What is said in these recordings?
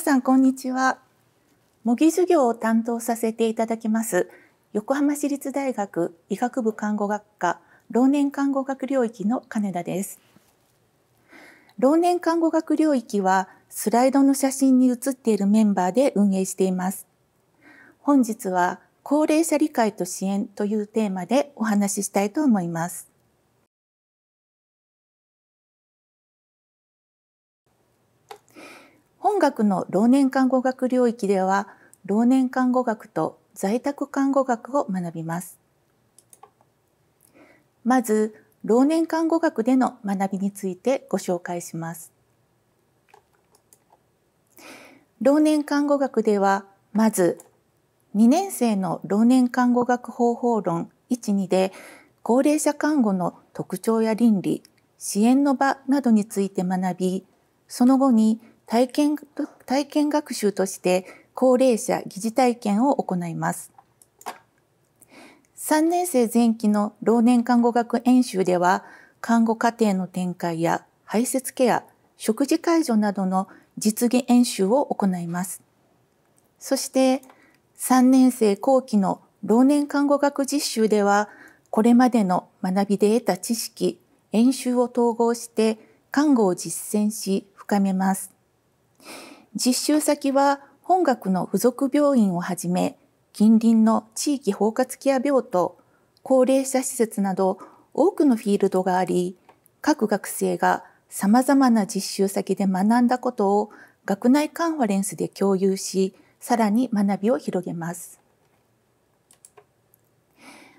皆さんこんにちは。模擬授業を担当させていただきます横浜市立大学医学部看護学科老年看護学領域の金田です。老年看護学領域はスライドの写真に写っているメンバーで運営しています。本日は高齢者理解と支援というテーマでお話ししたいと思います。学の老年看護学領域では、老年看護学と在宅看護学を学びます。まず、老年看護学での学びについてご紹介します。老年看護学では、まず、2年生の老年看護学方法論1、2で、高齢者看護の特徴や倫理、支援の場などについて学び、その後に体験体験学習として高齢者疑似体験を行います。3年生前期の老年看護学演習では、看護課程の展開や排泄ケア、食事介助などの実技演習を行います。そして、3年生後期の老年看護学実習では、これまでの学びで得た知識、演習を統合して看護を実践し深めます。実習先は本学の付属病院をはじめ、近隣の地域包括ケア病棟、高齢者施設など多くのフィールドがあり、各学生が様々な実習先で学んだことを学内カンファレンスで共有し、さらに学びを広げます。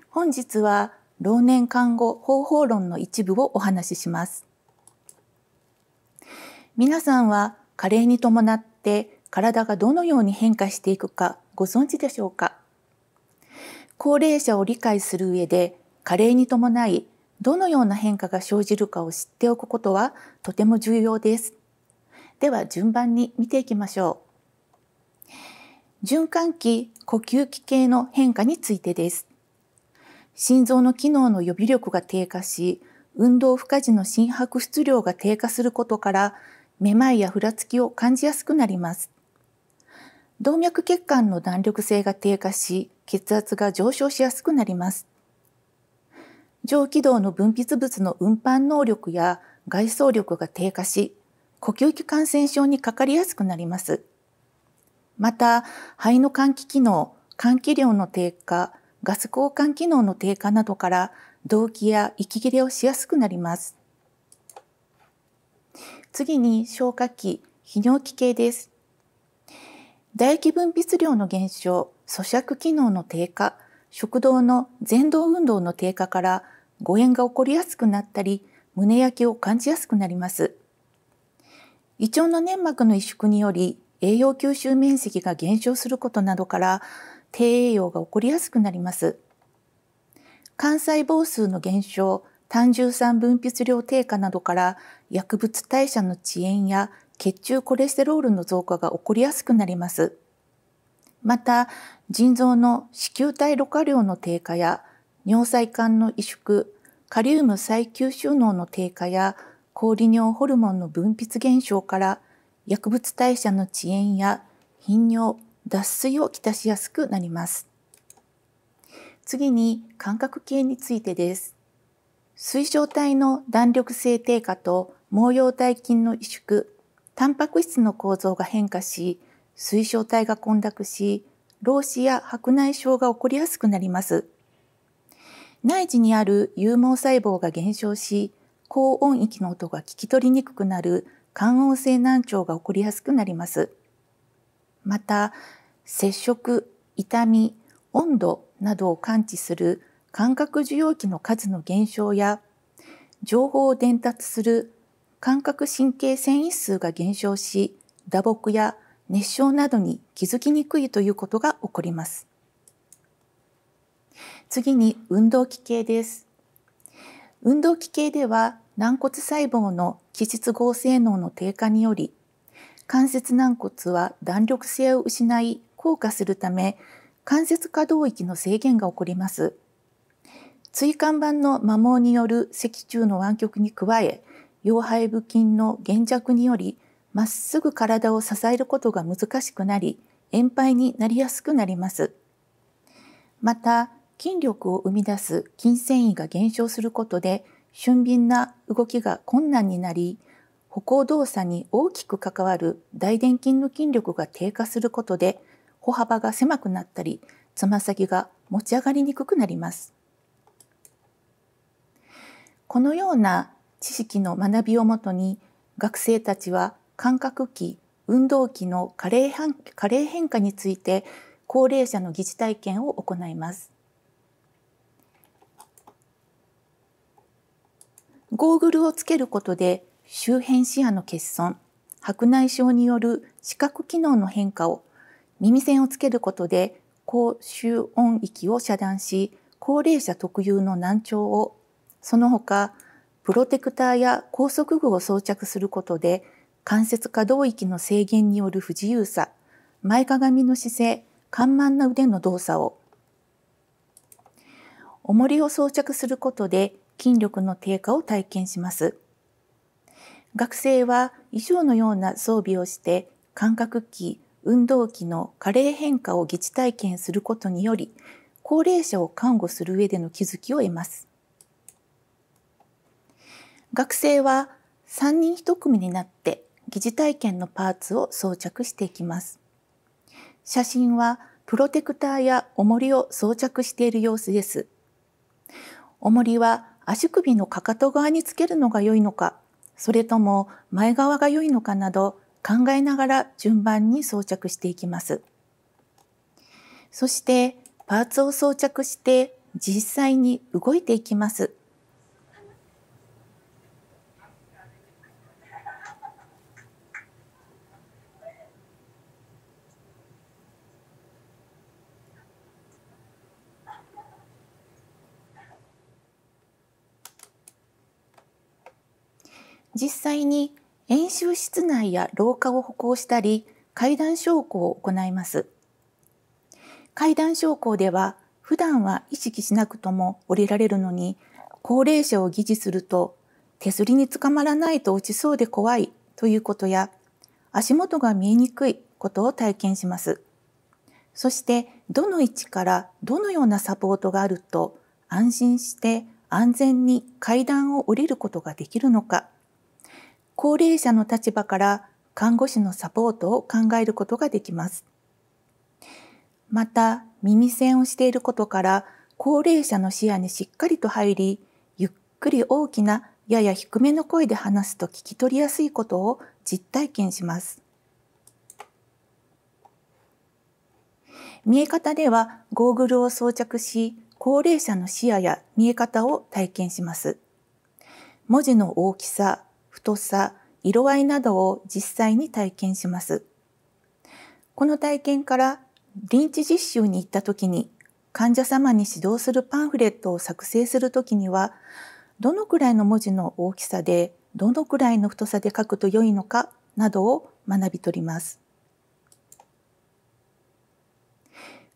本日は老年看護方法論の一部をお話しします。皆さんは加齢に伴って体がどのように変化していくかご存知でしょうか？高齢者を理解する上で加齢に伴いどのような変化が生じるかを知っておくことはとても重要です。では順番に見ていきましょう。循環器、呼吸器系の変化についてです。心臓の機能の予備力が低下し、運動負荷時の心拍出量が低下することからめまいやふらつきを感じやすくなります。動脈血管の弾力性が低下し、血圧が上昇しやすくなります。上気道の分泌物の運搬能力や外装力が低下し、呼吸器感染症にかかりやすくなります。また、肺の換気機能、換気量の低下、ガス交換機能の低下などから動悸や息切れをしやすくなります。次に消化器、泌尿器系です。唾液分泌量の減少、咀嚼機能の低下、食道の前動運動の低下から誤嚥が起こりやすくなったり、胸焼けを感じやすくなります。胃腸の粘膜の萎縮により栄養吸収面積が減少することなどから低栄養が起こりやすくなります。幹細胞数の減少、単純酸分泌量低下などから薬物代謝の遅延や血中コレステロールの増加が起こりやすくなります。また、腎臓の子宮体ろ過量の低下や尿細管の萎縮、カリウム再吸収能の低下や高利尿ホルモンの分泌減少から薬物代謝の遅延や頻尿、脱水をきたしやすくなります。次に感覚系についてです。水晶体の弾力性低下と毛様体筋の萎縮、タンパク質の構造が変化し、水晶体が混濁し、老子や白内障が起こりやすくなります。内耳にある有毛細胞が減少し、高音域の音が聞き取りにくくなる感音性難聴が起こりやすくなります。また、接触、痛み、温度などを感知する感覚受容器の数の減少や情報を伝達する感覚神経繊維数が減少し打撲や熱傷などに気づきにくいということが起こります。次に運動器系です。運動器系では軟骨細胞の基質合性能の低下により関節軟骨は弾力性を失い硬化するため関節可動域の制限が起こります。椎間板の摩耗による脊柱の湾曲に加え、腰背部筋の減弱によりまっすぐ体を支えることが難しくなり、炎肺になりやすくなります。また、筋力を生み出す筋繊維が減少することで、俊敏な動きが困難になり、歩行動作に大きく関わる大臀筋の筋力が低下することで、歩幅が狭くなったり、つま先が持ち上がりにくくなります。このような知識の学びをもとに、学生たちは感覚器、運動器の加齢加齢変化について高齢者の疑似体験を行います。ゴーグルをつけることで周辺視野の欠損、白内障による視覚機能の変化を、耳栓をつけることで高周音域を遮断し、高齢者特有の難聴を、その他、プロテクターや高速具を装着することで関節可動域の制限による不自由さ、前かがみの姿勢、緩慢な腕の動作を、重りを装着することで筋力の低下を体験します。学生は以上のような装備をして感覚器、運動器の加齢変化を疑似体験することにより、高齢者を看護する上での気づきを得ます。学生は3人1組になって疑似体験のパーツを装着していきます。写真はプロテクターや重りを装着している様子です。重りは足首のかかと側につけるのが良いのか、それとも前側が良いのかなど考えながら順番に装着していきます。そしてパーツを装着して実際に動いていきます。実際に演習室内や廊下を歩行したり階段昇降を行います。階段昇降では普段は意識しなくとも降りられるのに高齢者を疑似すると手すりにつかまらないと落ちそうで怖いということや足元が見えにくいことを体験します。そしてどの位置からどのようなサポートがあると安心して安全に階段を降りることができるのか高齢者の立場から看護師のサポートを考えることができます。また、耳栓をしていることから高齢者の視野にしっかりと入り、ゆっくり大きなやや低めの声で話すと聞き取りやすいことを実体験します。見え方ではゴーグルを装着し、高齢者の視野や見え方を体験します。文字の大きさ、太さ、色合いなどを実際に体験します。この体験から臨地実習に行った時に患者様に指導するパンフレットを作成する時にはどのくらいの文字の大きさでどのくらいの太さで書くと良いのかなどを学び取ります。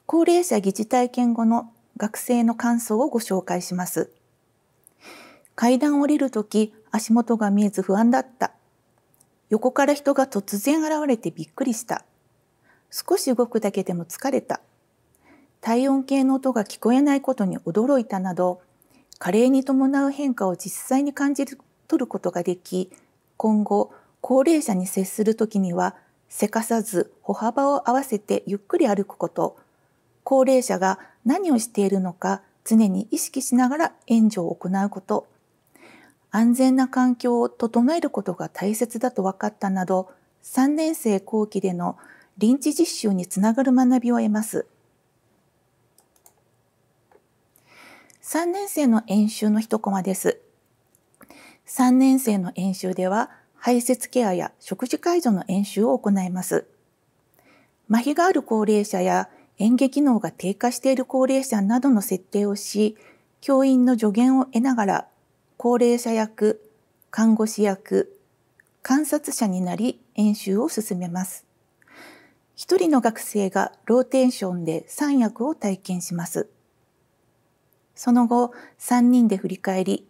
高齢者疑似体験後の学生の感想をご紹介します。階段を降りるとき足元が見えず不安だった。横から人が突然現れてびっくりした。少し動くだけでも疲れた。体温計の音が聞こえないことに驚いたなど、加齢に伴う変化を実際に感じ取ることができ、今後、高齢者に接するときには、せかさず歩幅を合わせてゆっくり歩くこと、高齢者が何をしているのか常に意識しながら援助を行うこと、安全な環境を整えることが大切だと分かったなど、3年生後期での臨地実習につながる学びを得ます。3年生の演習の一コマです。3年生の演習では、排泄ケアや食事介助の演習を行います。麻痺がある高齢者や演技機能が低下している高齢者などの設定をし、教員の助言を得ながら高齢者役、看護師役、観察者になり演習を進めます。一人の学生がローテーションで3役を体験します。その後、3人で振り返り、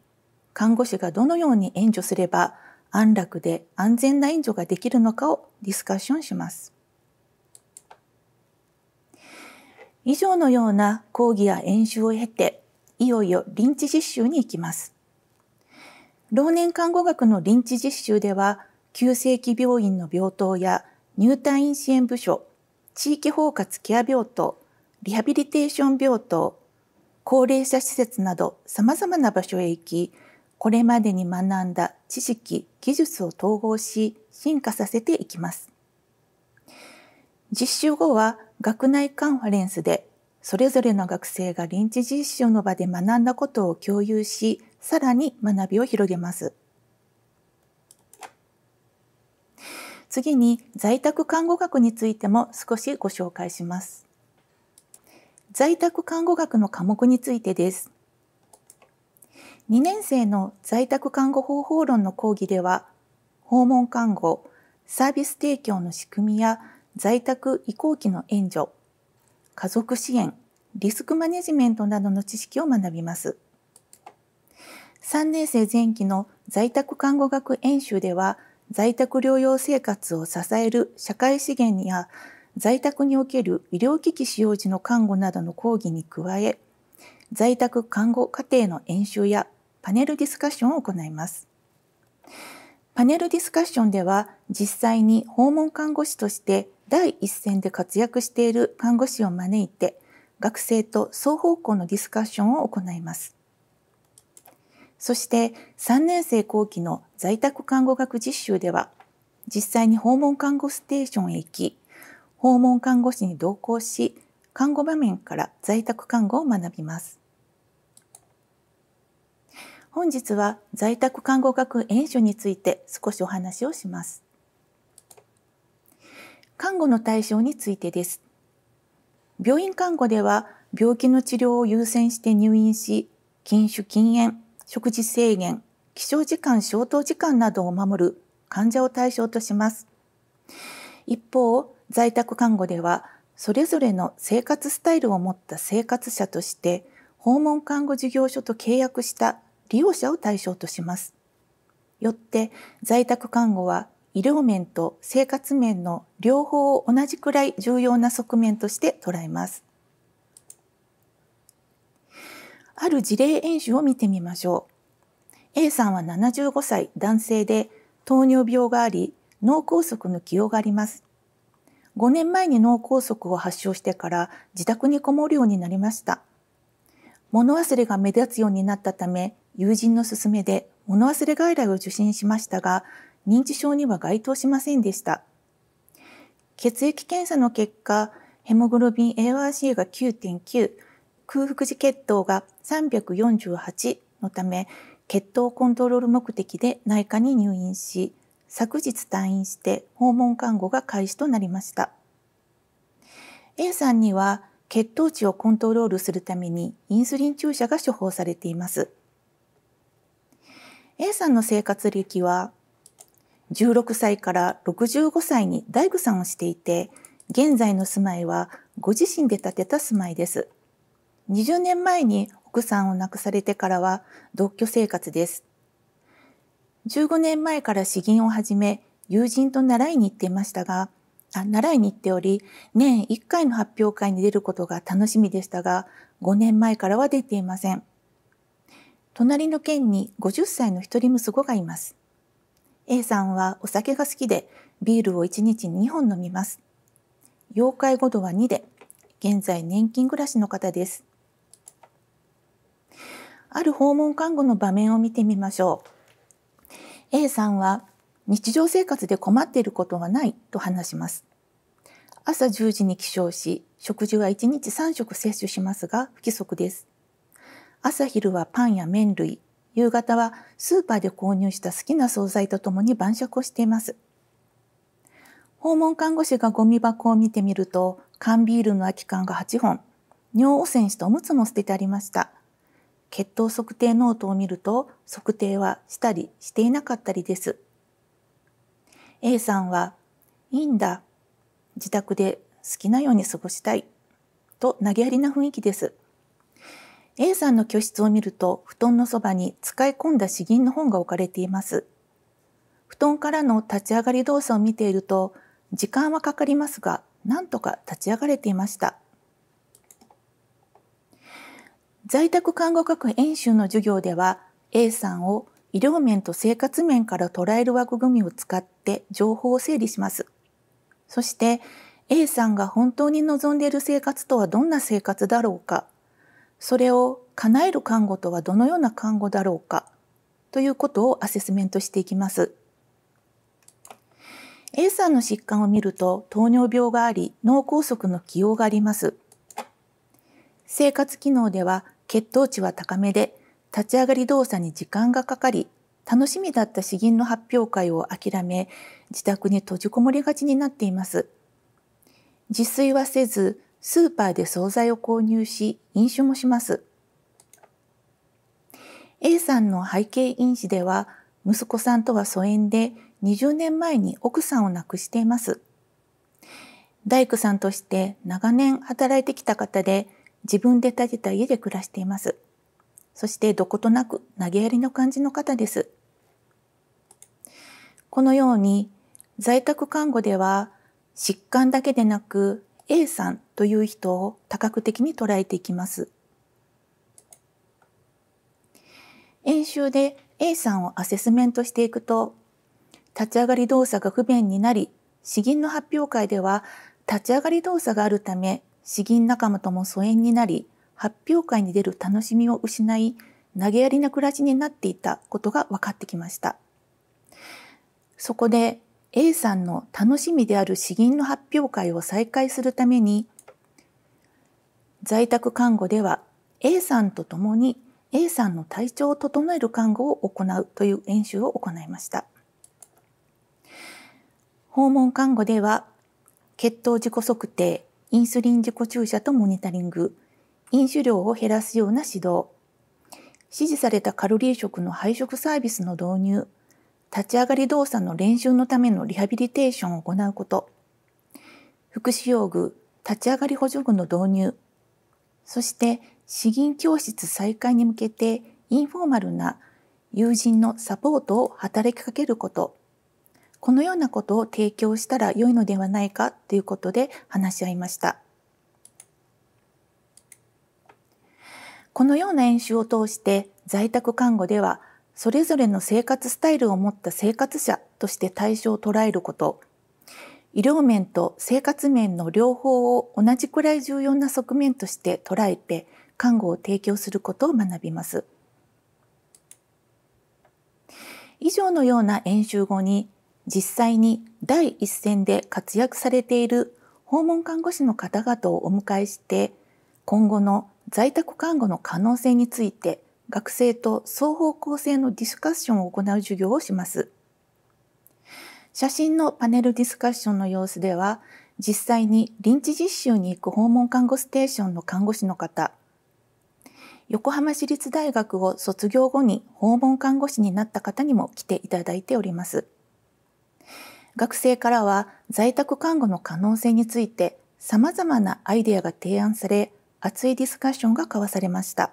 看護師がどのように援助すれば安楽で安全な援助ができるのかをディスカッションします。以上のような講義や演習を経て、いよいよ臨地実習に行きます。老年看護学の臨地実習では、急性期病院の病棟や入退院支援部署、地域包括ケア病棟、リハビリテーション病棟、高齢者施設など様々な場所へ行き、これまでに学んだ知識、技術を統合し、進化させていきます。実習後は学内カンファレンスで、それぞれの学生が臨時実習の場で学んだことを共有し、さらに学びを広げます。次に在宅看護学についても少しご紹介します。在宅看護学の科目についてです。2年生の在宅看護方法論の講義では、訪問看護、サービス提供の仕組みや在宅移行期の援助、家族支援、リスクマネジメントなどの知識を学びます。3年生前期の在宅看護学演習では、在宅療養生活を支える社会資源や在宅における医療機器使用時の看護などの講義に加え、在宅看護家庭の演習やパネルディスカッションを行います。パネルディスカッションでは実際に訪問看護師として第一線で活躍している看護師を招いて学生と双方向のディスカッションを行います。そして3年生後期の在宅看護学実習では実際に訪問看護ステーションへ行き訪問看護師に同行し看護場面から在宅看護を学びます。本日は在宅看護学演習について少しお話をします。看護の対象についてです。病院看護では病気の治療を優先して入院し、禁酒禁煙、食事制限、起床時間消灯時間などを守る患者を対象とします。一方、在宅看護ではそれぞれの生活スタイルを持った生活者として訪問看護事業所と契約した利用者を対象とします。よって在宅看護は医療面と生活面の両方を同じくらい重要な側面として捉えます。ある事例演習を見てみましょう。A さんは75歳男性で糖尿病があり脳梗塞の起用があります。5年前に脳梗塞を発症してから自宅にこもるようになりました。物忘れが目立つようになったため友人の勧めで物忘れ外来を受診しましたが、認知症には該当しませんでした。血液検査の結果、ヘモグロビン A1C が9.9、空腹時血糖が348のため、血糖コントロール目的で内科に入院し、昨日退院して訪問看護が開始となりました。A さんには血糖値をコントロールするためにインスリン注射が処方されています。A さんの生活歴は16歳から65歳に大工さんをしていて、現在の住まいはご自身で建てた住まいです。20年前に奥さんを亡くされてからは独居生活です。15年前から詩吟を始め、友人と習いに行っていましたが、あ習いに行っており、年1回の発表会に出ることが楽しみでしたが、5年前からは出ていません。隣の県に50歳の一人息子がいます。A さんはお酒が好きでビールを1日に2本飲みます。要介護度は2で、現在年金暮らしの方です。ある訪問看護の場面を見てみましょう。A さんは日常生活で困っていることはないと話します。朝10時に起床し、食事は1日3食摂取しますが不規則です。朝昼はパンや麺類、夕方はスーパーで購入した好きな惣菜とともに晩酌をしています。訪問看護師がゴミ箱を見てみると、缶ビールの空き缶が8本、尿汚染したおむつも捨ててありました。血糖測定ノートを見ると、測定はしたりしていなかったりです。A さんは、いいんだ。自宅で好きなように過ごしたい。と投げやりな雰囲気です。A さんの居室を見ると布団のそばに使い込んだ詩吟の本が置かれています。布団からの立ち上がり動作を見ていると時間はかかりますがなんとか立ち上がれていました在宅看護学演習の授業では A さんを医療面と生活面から捉える枠組みを使って情報を整理します。そして A さんが本当に望んでいる生活とはどんな生活だろうか、それを叶える看護とはどのような看護だろうか、ということをアセスメントしていきます。A さんの疾患を見ると糖尿病があり脳梗塞の起用があります。生活機能では血糖値は高めで立ち上がり動作に時間がかかり楽しみだった詩吟の発表会を諦め自宅に閉じこもりがちになっています。自炊はせずスーパーで惣菜を購入し飲酒もします。A さんの背景因子では息子さんとは疎遠で20年前に奥さんを亡くしています。大工さんとして長年働いてきた方で自分で建てた家で暮らしています。そしてどことなく投げやりの感じの方です。このように在宅看護では疾患だけでなく A さんという人を多角的に捉えていきます。演習で A さんをアセスメントしていくと立ち上がり動作が不便になり詩吟の発表会では立ち上がり動作があるため詩吟仲間とも疎遠になり、発表会に出る楽しみを失い、投げやりな暮らしになっていたことが分かってきました。そこで A さんの楽しみである詩吟の発表会を再開するために、在宅看護では A さんと共に A さんの体調を整える看護を行うという演習を行いました。訪問看護では血糖自己測定、インスリン自己注射とモニタリング、飲酒量を減らすような指導、指示されたカロリー食の配食サービスの導入、立ち上がり動作の練習のためのリハビリテーションを行うこと、福祉用具、立ち上がり補助具の導入、そして詩吟教室再開に向けてインフォーマルな友人のサポートを働きかけること、このようなことを提供したら良いのではないかということで話し合いました。このような演習を通して在宅看護ではそれぞれの生活スタイルを持った生活者として対象を捉えること、医療面と生活面の両方を同じくらい重要な側面として捉えて看護を提供することを学びます。以上のような演習後に実際に第一線で活躍されている訪問看護師の方々をお迎えして今後の在宅看護の可能性について学生と双方向性のディスカッションを行う授業をします。写真のパネルディスカッションの様子では実際に臨地実習に行く訪問看護ステーションの看護師の方横浜市立大学を卒業後に訪問看護師になった方にも来ていただいております。学生からは在宅看護の可能性について様々なアイデアが提案され、熱いディスカッションが交わされました。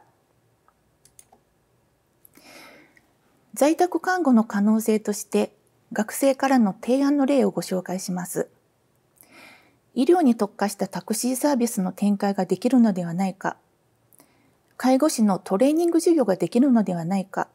在宅看護の可能性として学生からの提案の例をご紹介します。医療に特化したタクシーサービスの展開ができるのではないか、介護士のトレーニング授業ができるのではないか、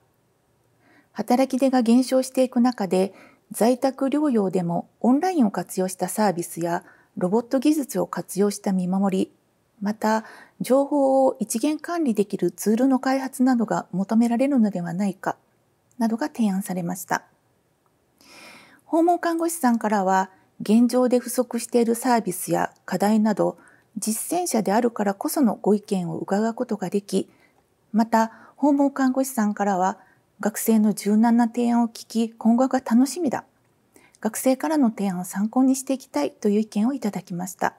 働き手が減少していく中で在宅療養でもオンラインを活用したサービスやロボット技術を活用した見守り、また情報を一元管理できるツールの開発などが求められるのではないか、などが提案されました。訪問看護師さんからは、現状で不足しているサービスや課題など、実践者であるからこそのご意見を伺うことができ、また訪問看護師さんからは学生の柔軟な提案を聞き、今後が楽しみだ。学生からの提案を参考にしていきたいという意見をいただきました。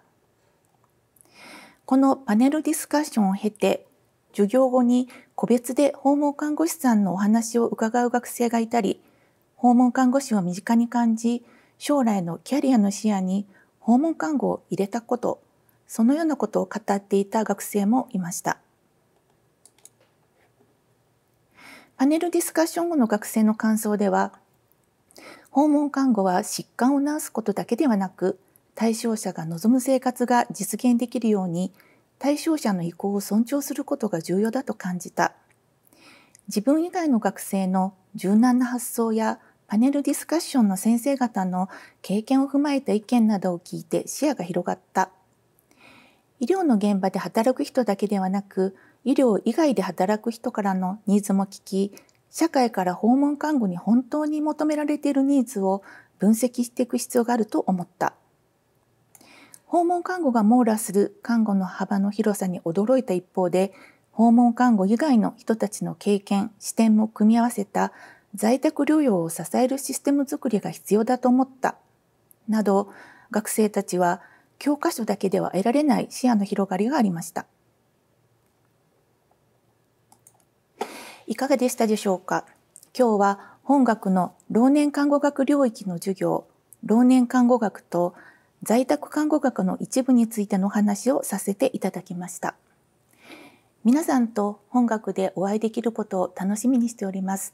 このパネルディスカッションを経て、授業後に個別で訪問看護師さんのお話を伺う学生がいたり、訪問看護師を身近に感じ、将来のキャリアの視野に訪問看護を入れたこと、そのようなことを語っていた学生もいました。パネルディスカッション後の学生の感想では、訪問看護は疾患を治すことだけではなく対象者が望む生活が実現できるように対象者の意向を尊重することが重要だと感じた。自分以外の学生の柔軟な発想やパネルディスカッションの先生方の経験を踏まえた意見などを聞いて視野が広がった。医療の現場で働く人だけではなく医療以外で働く人からのニーズも聞き社会から訪問看護に本当に求められているニーズを分析していく必要があると思った。訪問看護が網羅する看護の幅の広さに驚いた一方で、訪問看護以外の人たちの経験、視点も組み合わせた在宅療養を支えるシステム作りが必要だと思った。など、学生たちは教科書だけでは得られない視野の広がりがありました。いかがでしたでしょうか？今日は本学の老年看護学領域の授業、老年看護学と在宅看護学の一部についての話をさせていただきました。皆さんと本学でお会いできることを楽しみにしております。